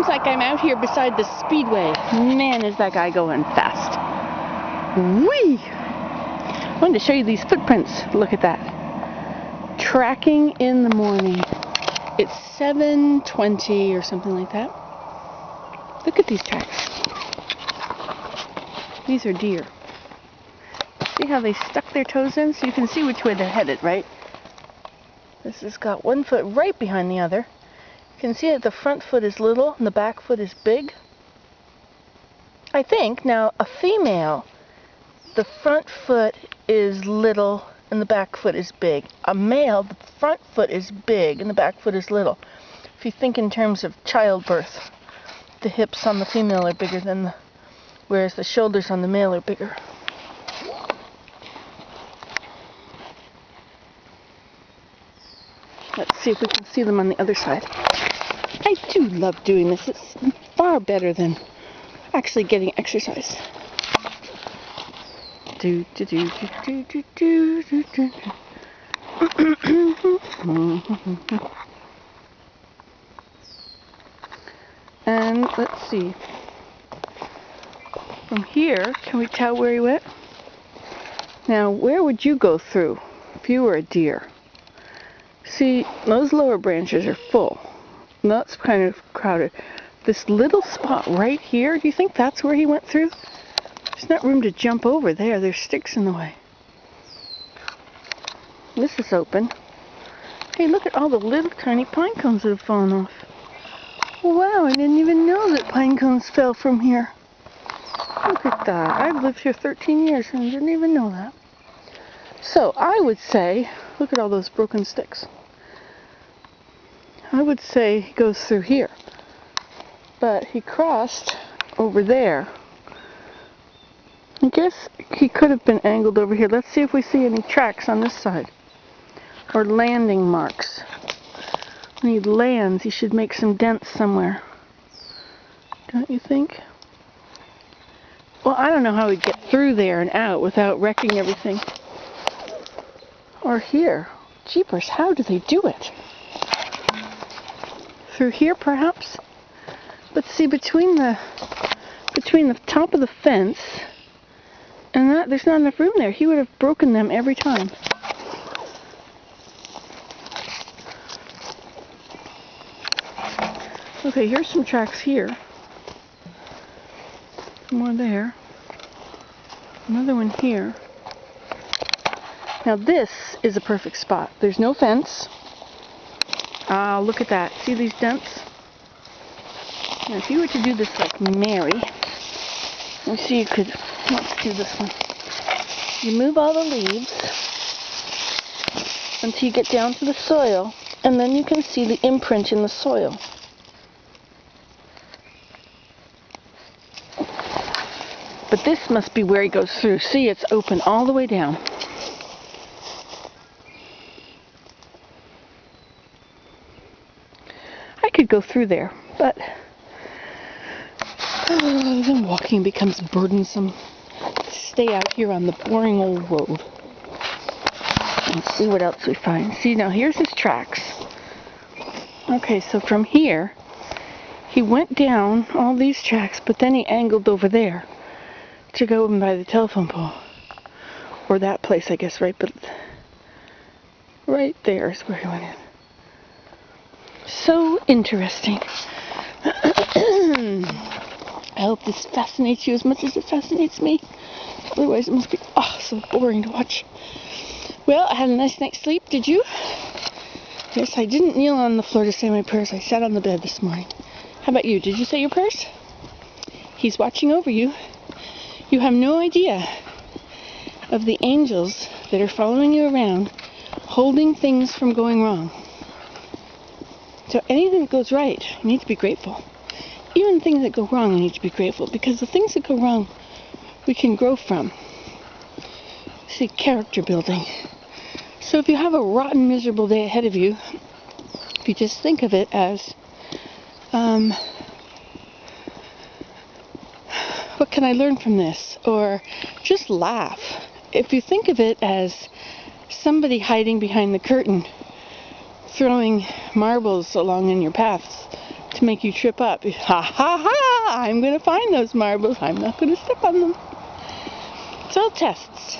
seems like I'm out here beside the speedway. Man, is that guy going fast. Whee! I wanted to show you these footprints. Look at that. Tracking in the morning. It's 7.20 or something like that. Look at these tracks. These are deer. See how they stuck their toes in? So you can see which way they're headed, right? This has got one foot right behind the other. You can see that the front foot is little and the back foot is big. I think, now, a female, the front foot is little and the back foot is big. A male, the front foot is big and the back foot is little. If you think in terms of childbirth, the hips on the female are bigger than the, whereas the shoulders on the male are bigger. Let's see if we can see them on the other side. I do love doing this. It's far better than actually getting exercise. Do do do do do do do do. and let's see. From here, can we tell where he went? Now, where would you go through if you were a deer? See, those lower branches are full. That's kind of crowded. This little spot right here, do you think that's where he went through? There's not room to jump over there. There's sticks in the way. This is open. Hey, look at all the little tiny pine cones that have fallen off. Wow, I didn't even know that pine cones fell from here. Look at that. I've lived here 13 years and didn't even know that. So I would say, look at all those broken sticks. I would say he goes through here. But he crossed over there. I guess he could have been angled over here. Let's see if we see any tracks on this side. Or landing marks. When he lands, he should make some dents somewhere. Don't you think? Well, I don't know how he'd get through there and out without wrecking everything. Or here. Jeepers, how do they do it? Through here perhaps. But see between the between the top of the fence and that there's not enough room there. He would have broken them every time. Okay, here's some tracks here. More there. Another one here. Now this is a perfect spot. There's no fence. Uh, look at that. See these dents? Now, if you were to do this like Mary, let me see you could, let's do this one. You move all the leaves until you get down to the soil, and then you can see the imprint in the soil. But this must be where he goes through. See, it's open all the way down. Go through there, but uh, then walking becomes burdensome. Stay out here on the boring old road and see what else we find. See, now here's his tracks. Okay, so from here, he went down all these tracks, but then he angled over there to go in by the telephone pole. Or that place, I guess, right, but right there is where he went in so interesting. I hope this fascinates you as much as it fascinates me. Otherwise, it must be oh, so boring to watch. Well, I had a nice night's sleep. Did you? Yes, I didn't kneel on the floor to say my prayers. I sat on the bed this morning. How about you? Did you say your prayers? He's watching over you. You have no idea of the angels that are following you around, holding things from going wrong. So anything that goes right, you need to be grateful. Even things that go wrong, you need to be grateful because the things that go wrong, we can grow from. See, character building. So if you have a rotten, miserable day ahead of you, if you just think of it as, um, what can I learn from this? Or just laugh. If you think of it as somebody hiding behind the curtain throwing marbles along in your paths to make you trip up. Ha ha ha! I'm going to find those marbles. I'm not going to step on them. It's all tests.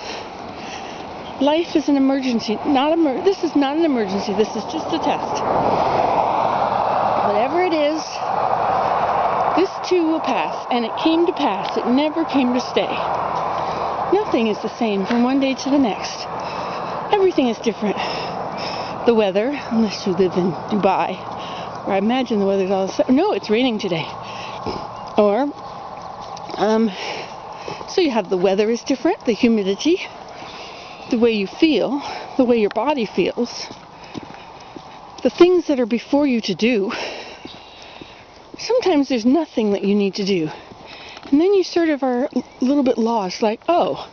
Life is an emergency. Not emer- This is not an emergency. This is just a test. Whatever it is, this too will pass. And it came to pass. It never came to stay. Nothing is the same from one day to the next. Everything is different. The weather, unless you live in Dubai, where I imagine the weather's all the same. No, it's raining today. Or, um, so you have the weather is different, the humidity, the way you feel, the way your body feels, the things that are before you to do. Sometimes there's nothing that you need to do. And then you sort of are a little bit lost, like, oh,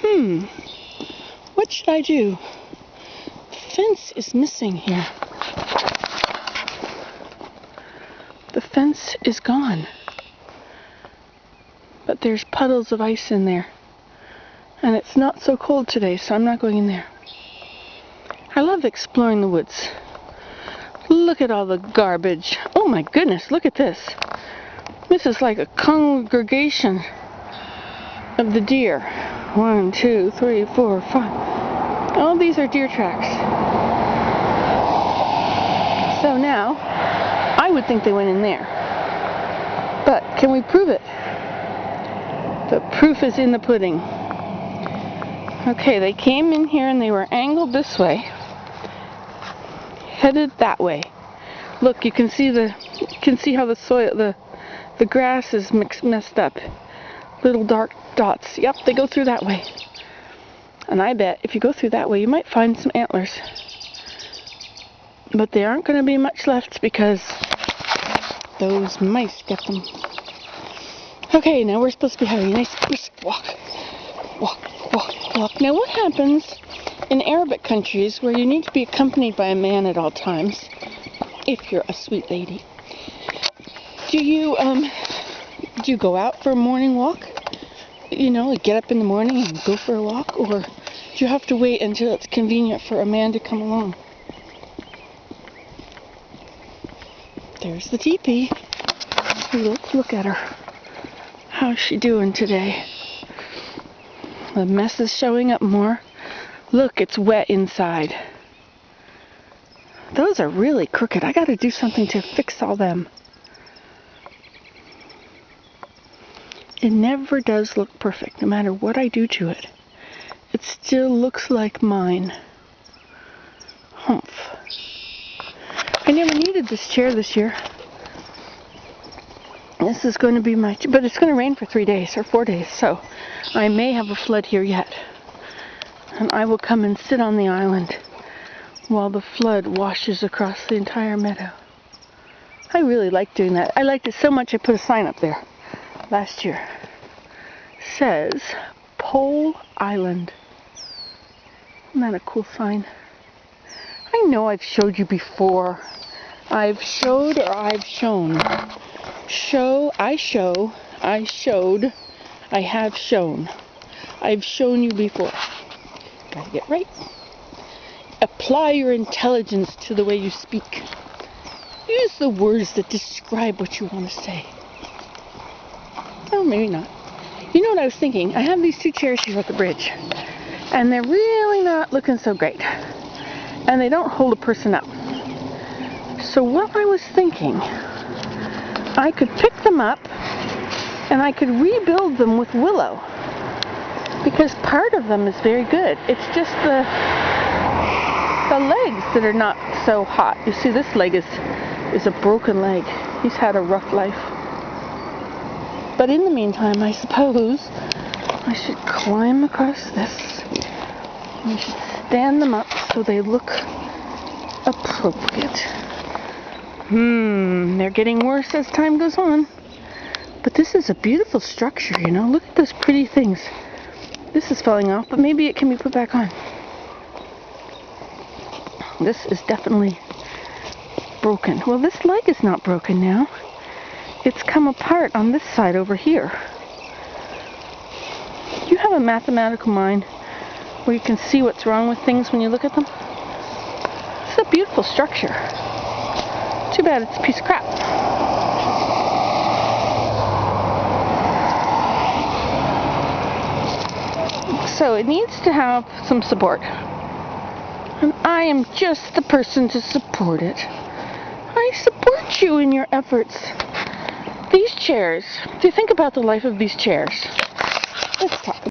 hmm, what should I do? Fence is missing here. The fence is gone. But there's puddles of ice in there. And it's not so cold today, so I'm not going in there. I love exploring the woods. Look at all the garbage. Oh my goodness, look at this. This is like a congregation of the deer. One, two, three, four, five. All these are deer tracks. So now, I would think they went in there. But can we prove it? The proof is in the pudding. Okay, they came in here and they were angled this way, headed that way. Look, you can see the can see how the soil the the grass is mixed messed up. Little dark dots. Yep, they go through that way. And I bet if you go through that way, you might find some antlers. But they aren't going to be much left because those mice get them. Okay, now we're supposed to be having a nice brisk walk. Walk, walk, walk. Now what happens in Arabic countries where you need to be accompanied by a man at all times, if you're a sweet lady? Do you um do you go out for a morning walk? You know, like get up in the morning and go for a walk, or do you have to wait until it's convenient for a man to come along? There's the teepee. Look, at her. How's she doing today? The mess is showing up more. Look, it's wet inside. Those are really crooked. I gotta do something to fix all them. It never does look perfect, no matter what I do to it. It still looks like mine. Humph. I never needed this chair this year. This is going to be my, but it's going to rain for three days or four days, so I may have a flood here yet. And I will come and sit on the island while the flood washes across the entire meadow. I really like doing that. I liked it so much I put a sign up there last year. says Pole Island. Isn't that a cool sign? Know I've showed you before. I've showed or I've shown. Show, I show, I showed, I have shown. I've shown you before. Gotta get right. Apply your intelligence to the way you speak. Use the words that describe what you want to say. Oh, maybe not. You know what I was thinking? I have these two chairs here at the bridge, and they're really not looking so great. And they don't hold a person up. So what I was thinking, I could pick them up and I could rebuild them with willow. Because part of them is very good. It's just the the legs that are not so hot. You see this leg is is a broken leg. He's had a rough life. But in the meantime, I suppose I should climb across this. I should stand them up so they look appropriate. Hmm, they're getting worse as time goes on. But this is a beautiful structure, you know. Look at those pretty things. This is falling off, but maybe it can be put back on. This is definitely broken. Well, this leg is not broken now. It's come apart on this side over here. You have a mathematical mind where you can see what's wrong with things when you look at them? It's a beautiful structure. Too bad it's a piece of crap. So it needs to have some support. And I am just the person to support it. I support you in your efforts. These chairs, do you think about the life of these chairs?